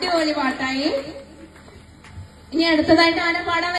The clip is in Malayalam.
അടിപൊളി പാട്ടായി. ഇനി അടുത്തതായിട്ട് ആരും പാടാൻ